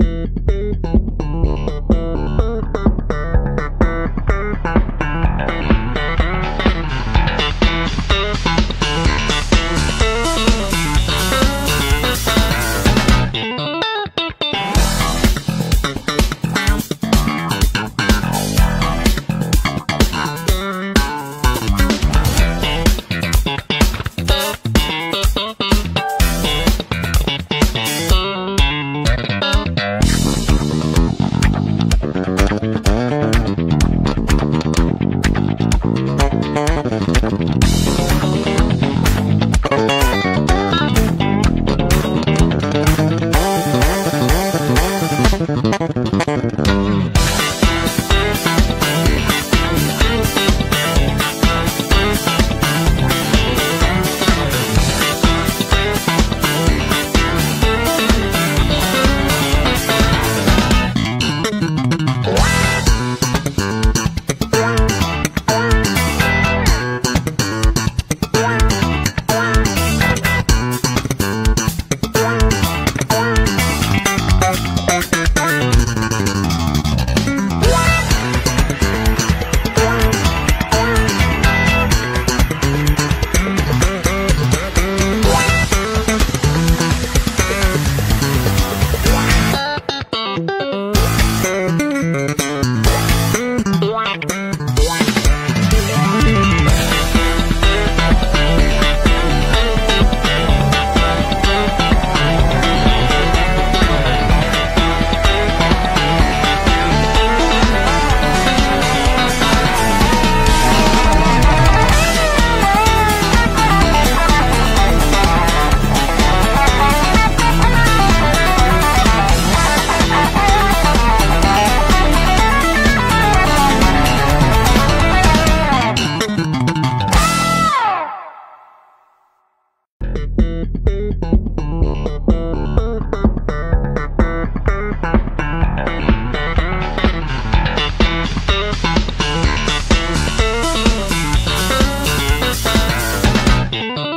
Música Thank you.